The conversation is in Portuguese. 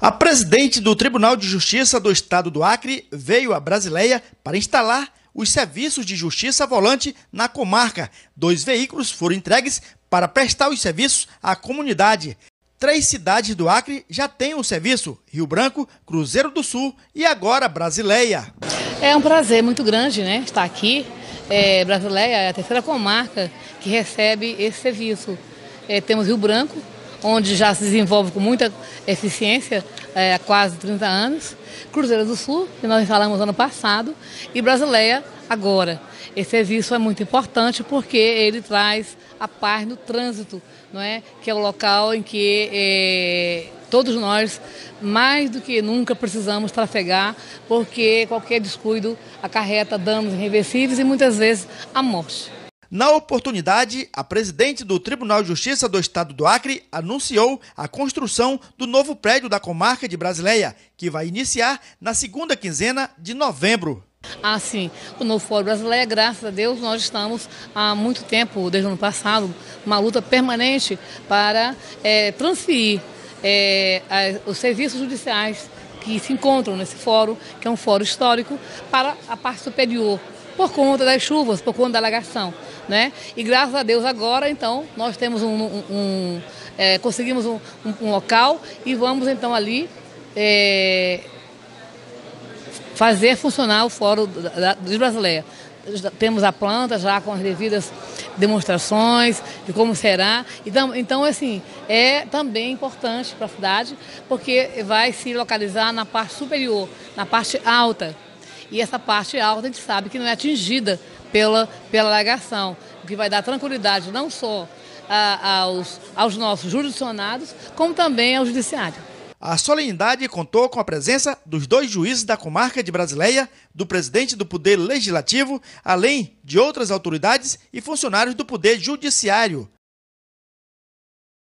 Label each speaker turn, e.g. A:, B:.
A: A presidente do Tribunal de Justiça do Estado do Acre veio a Brasileia para instalar os serviços de justiça volante na comarca. Dois veículos foram entregues para prestar os serviços à comunidade. Três cidades do Acre já têm o serviço: Rio Branco, Cruzeiro do Sul e agora Brasileia.
B: É um prazer muito grande, né, estar aqui. É, Brasileia é a terceira comarca que recebe esse serviço. É, temos Rio Branco, onde já se desenvolve com muita eficiência é, há quase 30 anos. Cruzeiro do Sul, que nós instalamos ano passado, e Brasileia agora. Esse serviço é muito importante porque ele traz a paz no trânsito, não é? que é o local em que é, todos nós, mais do que nunca, precisamos trafegar, porque qualquer descuido acarreta danos irreversíveis e muitas vezes a morte.
A: Na oportunidade, a presidente do Tribunal de Justiça do Estado do Acre anunciou a construção do novo prédio da comarca de Brasileia, que vai iniciar na segunda quinzena de novembro.
B: Ah, sim. O novo Fórum Brasileia, graças a Deus, nós estamos há muito tempo, desde o ano passado, uma luta permanente para é, transferir é, os serviços judiciais que se encontram nesse fórum, que é um fórum histórico, para a parte superior, por conta das chuvas, por conta da alagação. Né? E graças a Deus agora, então, nós temos um, um, um é, conseguimos um, um, local e vamos então ali é, fazer funcionar o Fórum de Brasileia. Temos a planta já com as devidas demonstrações de como será. Então, então assim, é também importante para a cidade, porque vai se localizar na parte superior, na parte alta. E essa parte alta a gente sabe que não é atingida pela, pela alegação, o que vai dar tranquilidade não só a, aos, aos nossos jurisdicionados, como também ao judiciário.
A: A solenidade contou com a presença dos dois juízes da comarca de Brasileia, do presidente do Poder Legislativo, além de outras autoridades e funcionários do Poder Judiciário.